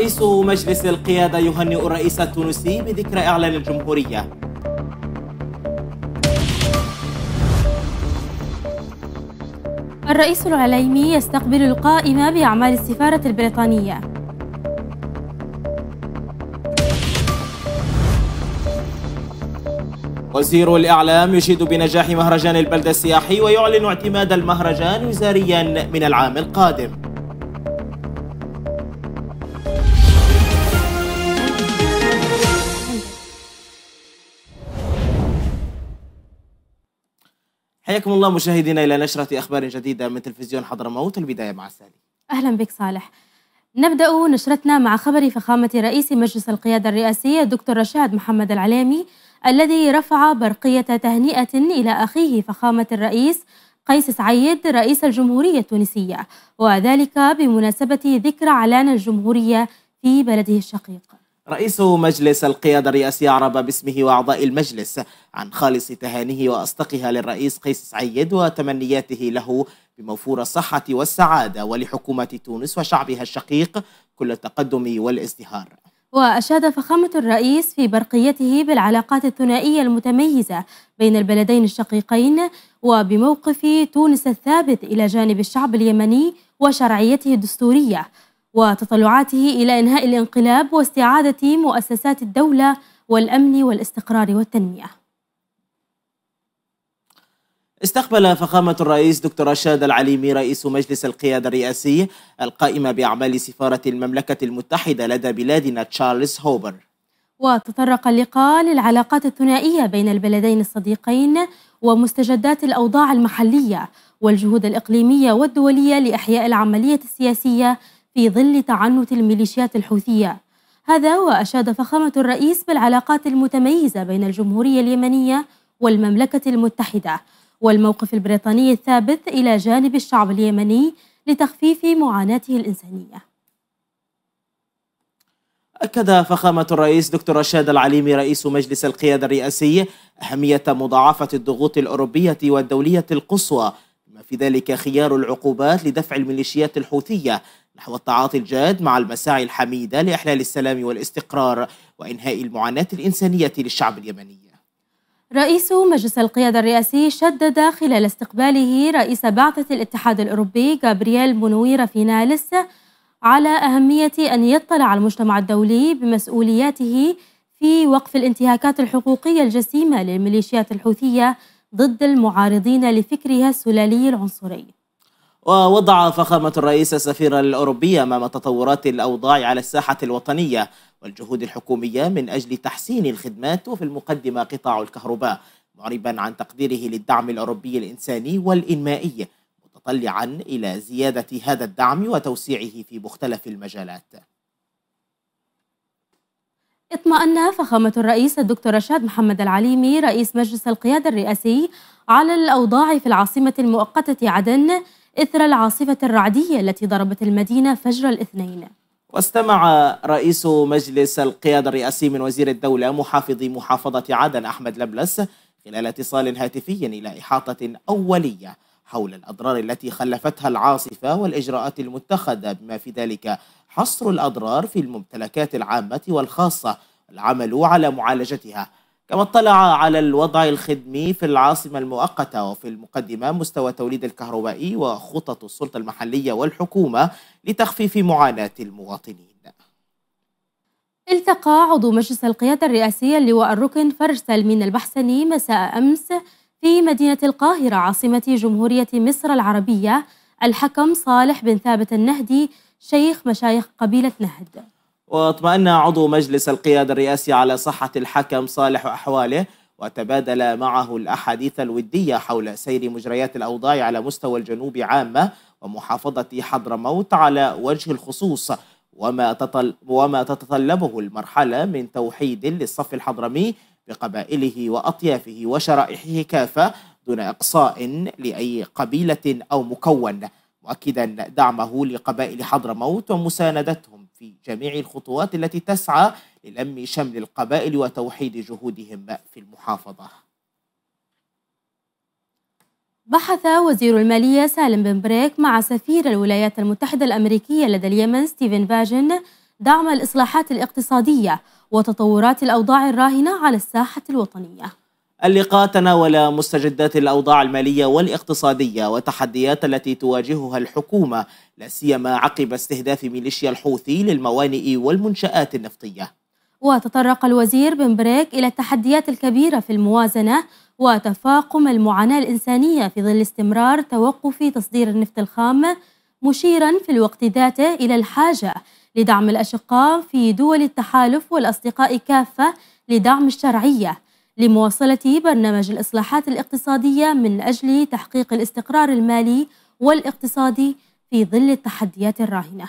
رئيس مجلس القيادة يهنئ الرئيس التونسي بذكرى إعلان الجمهورية. الرئيس العليمي يستقبل القائمة بأعمال السفارة البريطانية. وزير الإعلام يشيد بنجاح مهرجان البلدة السياحي ويعلن اعتماد المهرجان وزاريا من العام القادم. حياكم الله مشاهدينا إلى نشرة أخبار جديدة من تلفزيون حضرموت البداية مع سالي. أهلا بك صالح. نبدأ نشرتنا مع خبر فخامة رئيس مجلس القيادة الرئاسية الدكتور رشاد محمد العليمي الذي رفع برقية تهنئة إلى أخيه فخامة الرئيس قيس سعيد رئيس الجمهورية التونسية. وذلك بمناسبة ذكرى إعلان الجمهورية في بلده الشقيق. رئيس مجلس القيادة الرئاسية أعرب باسمه وأعضاء المجلس عن خالص تهانيه وأصدقها للرئيس قيس سعيد وتمنياته له بموفور الصحة والسعادة ولحكومة تونس وشعبها الشقيق كل التقدم والازدهار. وأشاد فخامة الرئيس في برقيته بالعلاقات الثنائية المتميزة بين البلدين الشقيقين وبموقف تونس الثابت إلى جانب الشعب اليمني وشرعيته الدستورية وتطلعاته إلى إنهاء الانقلاب واستعادة مؤسسات الدولة والأمن والاستقرار والتنمية. استقبل فخامة الرئيس دكتور رشاد العليمي رئيس مجلس القيادة الرئاسي القائمة بأعمال سفارة المملكة المتحدة لدى بلادنا تشارلز هوبر. وتطرق اللقاء للعلاقات الثنائية بين البلدين الصديقين ومستجدات الأوضاع المحلية والجهود الإقليمية والدولية لإحياء العملية السياسية في ظل تعنت الميليشيات الحوثية. هذا وأشاد فخامة الرئيس بالعلاقات المتميزة بين الجمهورية اليمنية والمملكة المتحدة والموقف البريطاني الثابت إلى جانب الشعب اليمني لتخفيف معاناته الإنسانية. أكد فخامة الرئيس دكتور رشاد العليمي رئيس مجلس القيادة الرئاسي أهمية مضاعفة الضغوط الأوروبية والدولية القصوى بما في ذلك خيار العقوبات لدفع الميليشيات الحوثية نحو التعاطي الجاد مع المساعي الحميدة لإحلال السلام والاستقرار وإنهاء المعاناة الإنسانية للشعب اليمني. رئيس مجلس القيادة الرئاسي شدد خلال استقباله رئيس بعثة الاتحاد الأوروبي غابرييل مونويرا فينالس على أهمية أن يطلع المجتمع الدولي بمسؤولياته في وقف الانتهاكات الحقوقية الجسيمة للميليشيات الحوثية ضد المعارضين لفكرها السلالي العنصري. ووضع فخامة الرئيس السفير الأوروبي أمام تطورات الأوضاع على الساحة الوطنية والجهود الحكومية من أجل تحسين الخدمات وفي المقدمة قطاع الكهرباء معربا عن تقديره للدعم الأوروبي الإنساني والإنمائي متطلعا إلى زيادة هذا الدعم وتوسيعه في مختلف المجالات. اطمأن فخامة الرئيس الدكتور رشاد محمد العليمي رئيس مجلس القيادة الرئاسي على الأوضاع في العاصمة المؤقتة عدن إثر العاصفة الرعدية التي ضربت المدينة فجر الاثنين. واستمع رئيس مجلس القيادة الرئاسي من وزير الدولة محافظ محافظة عدن أحمد لبلس خلال اتصال هاتفي إلى إحاطة أولية حول الأضرار التي خلفتها العاصفة والإجراءات المتخذة بما في ذلك حصر الأضرار في الممتلكات العامة والخاصة. والعمل على معالجتها كما اطلع على الوضع الخدمي في العاصمة المؤقتة وفي المقدمة مستوى توليد الكهربائي وخطط السلطة المحلية والحكومة لتخفيف معاناة المواطنين. التقى عضو مجلس القيادة الرئاسية اللواء الركن فرج سلمين البحسني مساء أمس في مدينة القاهرة عاصمة جمهورية مصر العربية الحكم صالح بن ثابت النهدي شيخ مشايخ قبيلة نهد. واطمأن عضو مجلس القيادة الرئاسي على صحة الحكم صالح وأحواله وتبادل معه الأحاديث الودية حول سير مجريات الأوضاع على مستوى الجنوب عامة ومحافظة حضرموت على وجه الخصوص. وما, تطل وما تتطلبه المرحلة من توحيد للصف الحضرمي بقبائله وأطيافه وشرائحه كافة دون إقصاء لأي قبيلة أو مكون. مؤكدا دعمه لقبائل حضرموت ومساندتهم. في جميع الخطوات التي تسعى للم شمل القبائل وتوحيد جهودهم في المحافظة. بحث وزير المالية سالم بن بريك مع سفير الولايات المتحدة الأمريكية لدى اليمن ستيفن فاجن دعم الإصلاحات الاقتصادية وتطورات الأوضاع الراهنة على الساحة الوطنية. اللقاء تناول مستجدات الأوضاع المالية والاقتصادية والتحديات التي تواجهها الحكومة لا سيما عقب استهداف ميليشيا الحوثي للموانئ والمنشآت النفطية. وتطرق الوزير بن بريك إلى التحديات الكبيرة في الموازنة وتفاقم المعاناة الإنسانية في ظل استمرار توقف تصدير النفط الخام مشيرا في الوقت ذاته إلى الحاجة لدعم الأشقاء في دول التحالف والأصدقاء كافة لدعم الشرعية لمواصلة برنامج الإصلاحات الاقتصادية من أجل تحقيق الاستقرار المالي والاقتصادي في ظل التحديات الراهنة.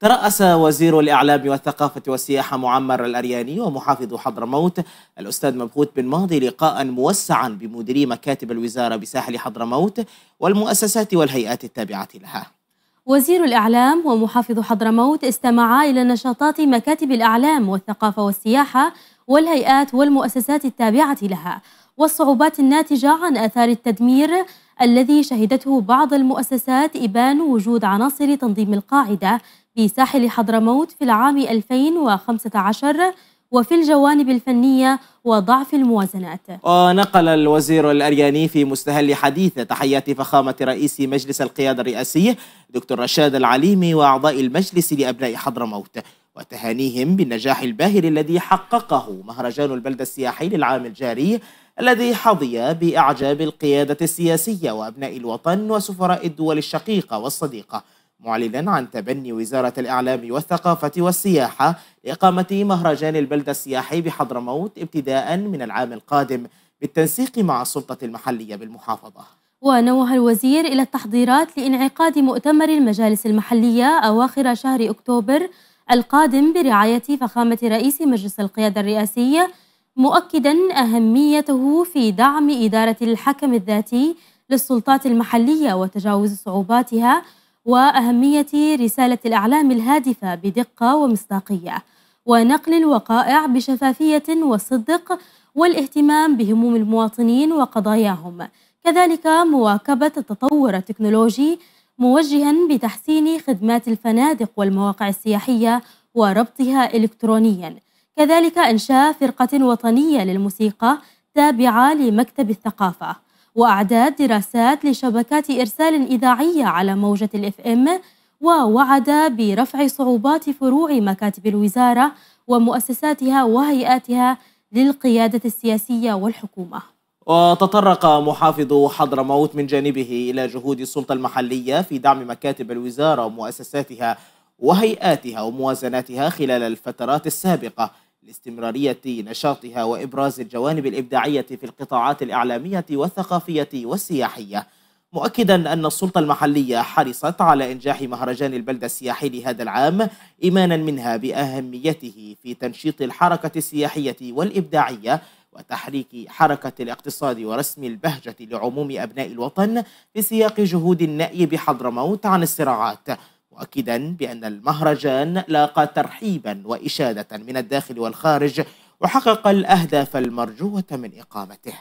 ترأس وزير الإعلام والثقافة والسياحة معمر الأرياني ومحافظ حضرموت الأستاذ مبهوت بن ماضي لقاء موسعا بمديري مكاتب الوزارة بساحل حضرموت والمؤسسات والهيئات التابعة لها. وزير الإعلام ومحافظ حضرموت استمعا إلى نشاطات مكاتب الإعلام والثقافة والسياحة والهيئات والمؤسسات التابعة لها والصعوبات الناتجة عن آثار التدمير الذي شهدته بعض المؤسسات إبان وجود عناصر تنظيم القاعدة في ساحل حضرموت في العام 2015 وفي الجوانب الفنية وضعف الموازنات. ونقل الوزير الأرياني في مستهل حديث تحيات فخامة رئيس مجلس القيادة الرئاسي دكتور رشاد العليمي وأعضاء المجلس لأبناء حضرموت وتهانيهم بالنجاح الباهر الذي حققه مهرجان البلدة السياحي للعام الجاري الذي حظي بإعجاب القيادة السياسية وأبناء الوطن وسفراء الدول الشقيقة والصديقة. معلنا عن تبني وزارة الإعلام والثقافة والسياحة لإقامة مهرجان البلدة السياحي بحضرموت ابتداء من العام القادم بالتنسيق مع السلطة المحلية بالمحافظة. ونوه الوزير إلى التحضيرات لإنعقاد مؤتمر المجالس المحلية أواخر شهر أكتوبر القادم برعاية فخامة رئيس مجلس القيادة الرئاسي مؤكدا أهميته في دعم إدارة الحكم الذاتي للسلطات المحلية وتجاوز صعوباتها وأهمية رسالة الإعلام الهادفة بدقة ومصداقية ونقل الوقائع بشفافية وصدق والاهتمام بهموم المواطنين وقضاياهم. كذلك مواكبة التطور التكنولوجي موجها بتحسين خدمات الفنادق والمواقع السياحية وربطها إلكترونيا. كذلك إنشاء فرقة وطنية للموسيقى تابعة لمكتب الثقافة. وأعداد دراسات لشبكات إرسال إذاعية على موجة الإف إم ووعد برفع صعوبات فروع مكاتب الوزارة ومؤسساتها وهيئاتها للقيادة السياسية والحكومة. وتطرق محافظ حضرموت من جانبه إلى جهود السلطة المحلية في دعم مكاتب الوزارة ومؤسساتها وهيئاتها وموازناتها خلال الفترات السابقة. لاستمرارية نشاطها وإبراز الجوانب الإبداعية في القطاعات الإعلامية والثقافية والسياحية. مؤكدا أن السلطة المحلية حرصت على إنجاح مهرجان البلدة السياحي لهذا العام إيمانا منها بأهميته في تنشيط الحركة السياحية والإبداعية وتحريك حركة الاقتصاد ورسم البهجة لعموم أبناء الوطن في سياق جهود النأي بحضرموت عن الصراعات. مؤكدا بأن المهرجان لاقى ترحيبا وإشادة من الداخل والخارج وحقق الأهداف المرجوة من إقامته.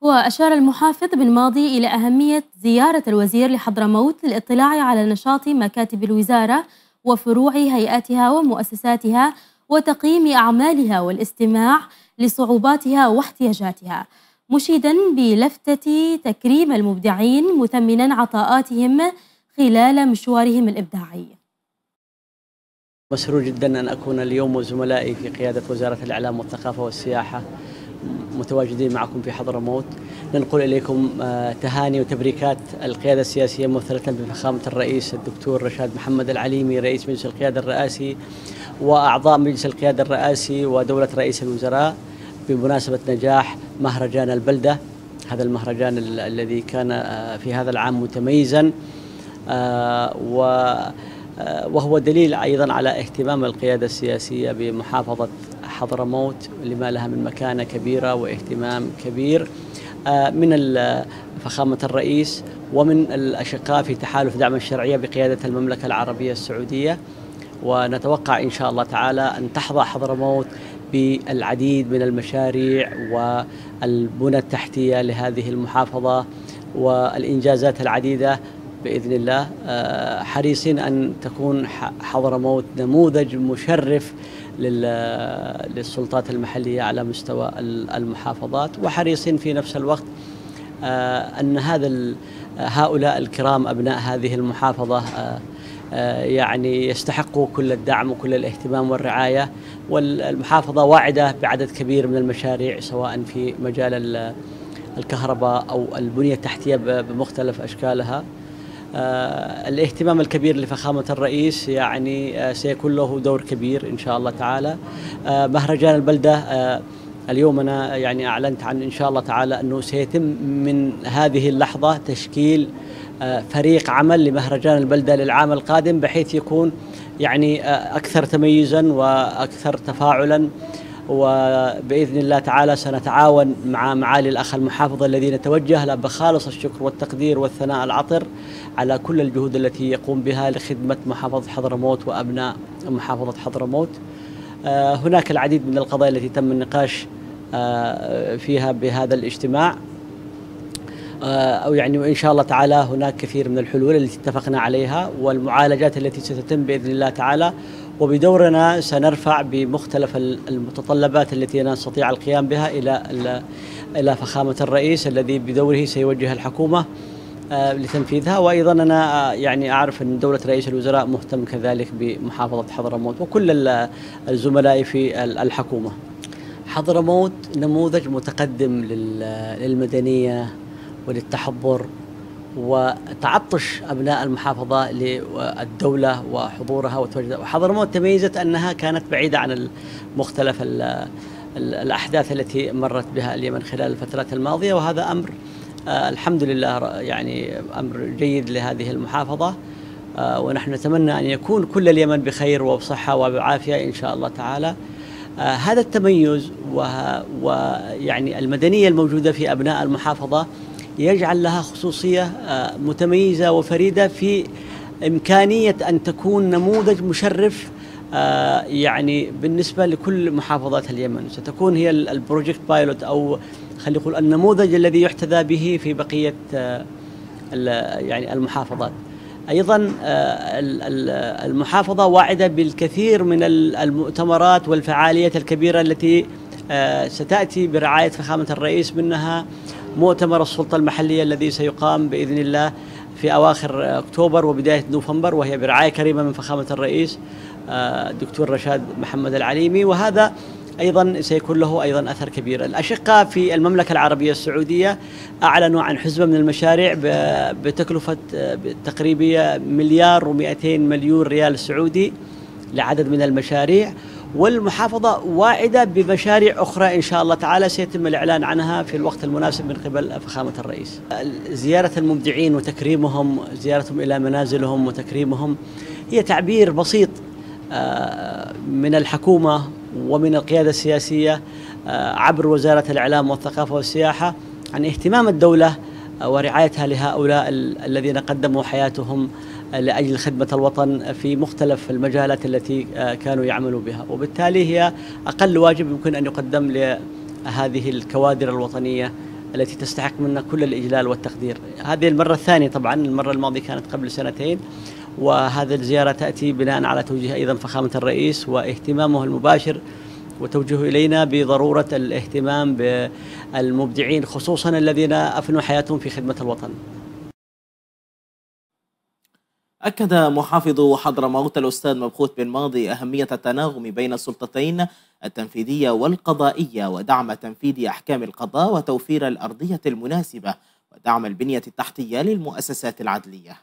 وأشار المحافظ بن ماضي إلى أهمية زيارة الوزير لحضرموت للاطلاع على نشاط مكاتب الوزارة وفروع هيئاتها ومؤسساتها وتقييم أعمالها والاستماع لصعوباتها واحتياجاتها مشيدا بلفتة تكريم المبدعين مثمنا عطاءاتهم خلال مشوارهم الإبداعي. مسرور جدا أن أكون اليوم وزملائي في قيادة وزارة الإعلام والثقافة والسياحة متواجدين معكم في حضرموت ننقل إليكم آه، تهاني وتبريكات القيادة السياسية ممثلة بفخامة الرئيس الدكتور رشاد محمد العليمي رئيس مجلس القيادة الرئاسي وأعضاء مجلس القيادة الرئاسي ودولة رئيس الوزراء بمناسبة نجاح مهرجان البلدة. هذا المهرجان الذي كان آه، في هذا العام متميزا. آه، وهو دليل أيضا على اهتمام القيادة السياسية بمحافظة حضرموت لما لها من مكانة كبيرة واهتمام كبير. آه، من فخامة الرئيس ومن الأشقاء في تحالف دعم الشرعية بقيادة المملكة العربية السعودية. ونتوقع إن شاء الله تعالى أن تحظى حضرموت بالعديد من المشاريع والبنى التحتية لهذه المحافظة والإنجازات العديدة بإذن الله حريصين أن تكون حضرموت نموذج مشرف للسلطات المحلية على مستوى المحافظات وحريصين في نفس الوقت أن هذا هؤلاء الكرام أبناء هذه المحافظة يعني يستحقوا كل الدعم وكل الاهتمام والرعاية والمحافظة واعدة بعدد كبير من المشاريع سواء في مجال الكهرباء أو البنية التحتية بمختلف أشكالها. آه الاهتمام الكبير لفخامة الرئيس يعني آه سيكون له دور كبير إن شاء الله تعالى. آه مهرجان البلدة آه اليوم أنا يعني أعلنت عن إن شاء الله تعالى أنه سيتم من هذه اللحظة تشكيل آه فريق عمل لمهرجان البلدة للعام القادم بحيث يكون يعني آه أكثر تميزا وأكثر تفاعلا وبإذن الله تعالى سنتعاون مع معالي الأخ المحافظ الذي نتوجه له بخالص الشكر والتقدير والثناء العطر على كل الجهود التي يقوم بها لخدمة محافظة حضرموت وأبناء محافظة حضرموت. هناك العديد من القضايا التي تم النقاش فيها بهذا الاجتماع. أو يعني وإن شاء الله تعالى هناك كثير من الحلول التي اتفقنا عليها والمعالجات التي ستتم بإذن الله تعالى وبدورنا سنرفع بمختلف المتطلبات التي نستطيع القيام بها إلى إلى فخامة الرئيس الذي بدوره سيوجه الحكومة لتنفيذها وأيضا أنا يعني أعرف أن دولة رئيس الوزراء مهتم كذلك بمحافظة حضرموت وكل الزملاء في الحكومة. حضرموت نموذج متقدم للمدنية وللتحضر وتعطش أبناء المحافظة للدولة وحضورها وتواجدها. وحضرموت تميزت أنها كانت بعيدة عن مختلف الأحداث التي مرت بها اليمن خلال الفترات الماضية وهذا أمر آه الحمد لله يعني أمر جيد لهذه المحافظة آه ونحن نتمنى أن يكون كل اليمن بخير وبصحة وبعافية إن شاء الله تعالى. آه هذا التميز ويعني المدنية الموجودة في أبناء المحافظة يجعل لها خصوصية متميزة وفريدة في إمكانية أن تكون نموذج مشرف يعني بالنسبة لكل محافظات اليمن. ستكون هي ال project pilot أو خلينا نقول النموذج الذي يحتذى به في بقية يعني المحافظات. أيضا المحافظة واعدة بالكثير من المؤتمرات والفعاليات الكبيرة التي ستأتي برعاية فخامة الرئيس منها. مؤتمر السلطة المحلية الذي سيقام بإذن الله في أواخر أكتوبر وبداية نوفمبر وهي برعاية كريمة من فخامة الرئيس الدكتور رشاد محمد العليمي. وهذا أيضا سيكون له أيضا أثر كبير. الأشقاء في المملكة العربية السعودية أعلنوا عن حزمة من المشاريع بتكلفة تقريبية مليار و200 مليون ريال سعودي لعدد من المشاريع. والمحافظة واعدة بمشاريع أخرى إن شاء الله تعالى. سيتم الإعلان عنها في الوقت المناسب من قبل فخامة الرئيس. زيارة المبدعين وتكريمهم زيارتهم إلى منازلهم وتكريمهم هي تعبير بسيط من الحكومة ومن القيادة السياسية عبر وزارة الإعلام والثقافة والسياحة عن اهتمام الدولة ورعايتها لهؤلاء الذين قدموا حياتهم لأجل خدمة الوطن في مختلف المجالات التي كانوا يعملوا بها، وبالتالي هي أقل واجب يمكن أن يقدم لهذه الكوادر الوطنية التي تستحق منا كل الإجلال والتقدير. هذه المرة الثانية طبعا، المرة الماضية كانت قبل سنتين وهذه الزيارة تأتي بناء على توجيه أيضا فخامة الرئيس واهتمامه المباشر وتوجهه إلينا بضرورة الاهتمام بالمبدعين خصوصا الذين أفنوا حياتهم في خدمة الوطن. أكد محافظ حضرموت الأستاذ مبخوت بن ماضي أهمية التناغم بين السلطتين التنفيذية والقضائية ودعم تنفيذ أحكام القضاء وتوفير الأرضية المناسبة ودعم البنية التحتية للمؤسسات العدلية.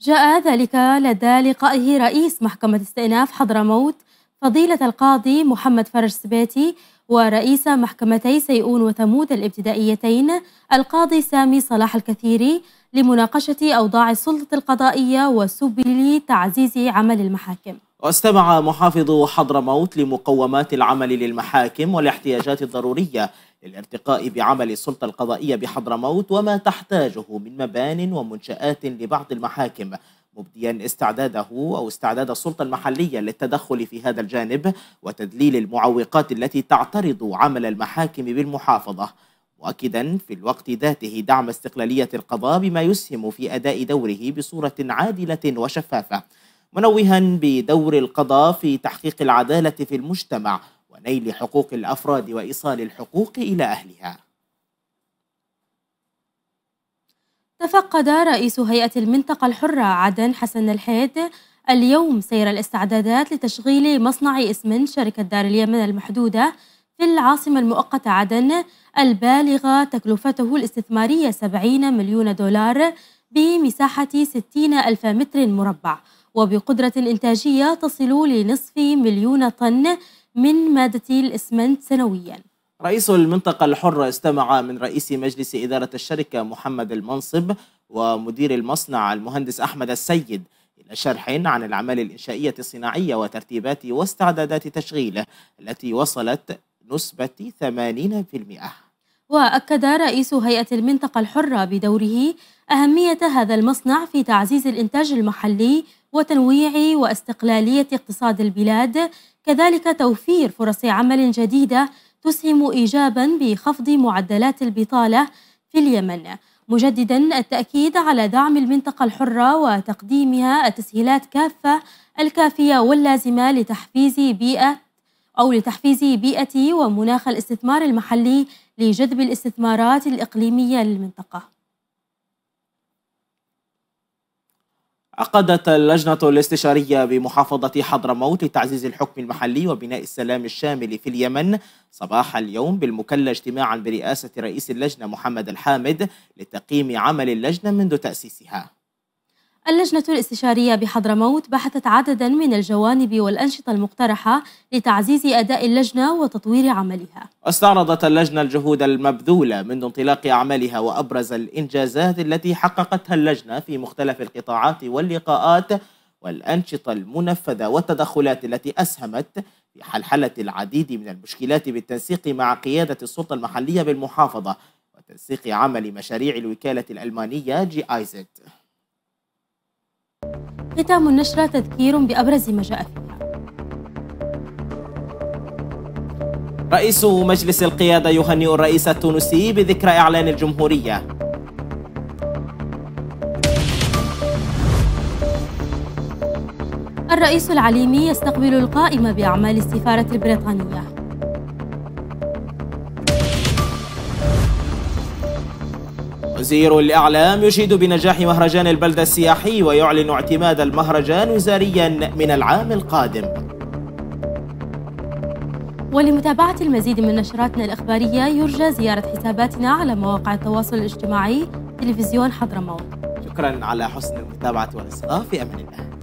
جاء ذلك لدى لقائه رئيس محكمة استئناف حضرموت فضيلة القاضي محمد فرج سباتي ورئيس محكمتي سيئون وثمود الابتدائيتين القاضي سامي صلاح الكثيري لمناقشة أوضاع السلطة القضائية وسبل تعزيز عمل المحاكم. واستمع محافظ حضرموت لمقومات العمل للمحاكم والاحتياجات الضرورية للارتقاء بعمل السلطة القضائية بحضرموت وما تحتاجه من مبان ومنشآت لبعض المحاكم. مبديا استعداده أو استعداد السلطة المحلية للتدخل في هذا الجانب وتدليل المعوقات التي تعترض عمل المحاكم بالمحافظة. مؤكدا في الوقت ذاته دعم استقلالية القضاء بما يسهم في أداء دوره بصورة عادلة وشفافة منوها بدور القضاء في تحقيق العدالة في المجتمع ونيل حقوق الأفراد وإيصال الحقوق إلى أهلها. تفقد رئيس هيئة المنطقة الحرة عدن حسن الحيد اليوم سير الاستعدادات لتشغيل مصنع اسمنت شركة دار اليمن المحدودة في العاصمة المؤقتة عدن البالغة تكلفته الاستثمارية 70 مليون دولار بمساحة 60 ألف متر مربع وبقدرة إنتاجية تصل لنصف مليون طن من مادة الإسمنت سنوياً. رئيس المنطقة الحرة استمع من رئيس مجلس إدارة الشركة محمد المنصب ومدير المصنع المهندس أحمد السيد إلى شرح عن الأعمال الإنشائية الصناعية وترتيبات واستعدادات تشغيله التي وصلت نسبة 80%. وأكد رئيس هيئة المنطقة الحرة بدوره أهمية هذا المصنع في تعزيز الإنتاج المحلي وتنويع واستقلالية اقتصاد البلاد كذلك توفير فرص عمل جديدة تسهم إيجابا بخفض معدلات البطالة في اليمن مجددا التأكيد على دعم المنطقة الحرة وتقديمها التسهيلات كافة الكافية واللازمة لتحفيز بيئة أو لتحفيز بيئة ومناخ الاستثمار المحلي لجذب الاستثمارات الإقليمية للمنطقة. عقدت اللجنة الاستشارية بمحافظة حضرموت لتعزيز الحكم المحلي وبناء السلام الشامل في اليمن صباح اليوم بالمكلا اجتماعا برئاسة رئيس اللجنة محمد الحامد لتقييم عمل اللجنة منذ تأسيسها. اللجنة الاستشارية بحضرموت بحثت عددا من الجوانب والأنشطة المقترحة لتعزيز أداء اللجنة وتطوير عملها. استعرضت اللجنة الجهود المبذولة منذ انطلاق أعمالها وأبرز الإنجازات التي حققتها اللجنة في مختلف القطاعات واللقاءات والأنشطة المنفذة والتدخلات التي أسهمت في حلحلة العديد من المشكلات بالتنسيق مع قيادة السلطة المحلية بالمحافظة وتنسيق عمل مشاريع الوكالة الألمانية جي آي زد. ختام النشرة تذكير بأبرز ما جاء فيها. رئيس مجلس القيادة يهنئ الرئيس التونسي بذكرى إعلان الجمهورية. الرئيس العليمي يستقبل القائمة بأعمال السفارة البريطانية. وزير الإعلام يشيد بنجاح مهرجان البلدة السياحي ويعلن اعتماد المهرجان وزاريا من العام القادم. ولمتابعة المزيد من نشراتنا الإخبارية يرجى زيارة حساباتنا على مواقع التواصل الاجتماعي تلفزيون حضرموت. شكرا على حسن المتابعة والإصغاء في أمان الله.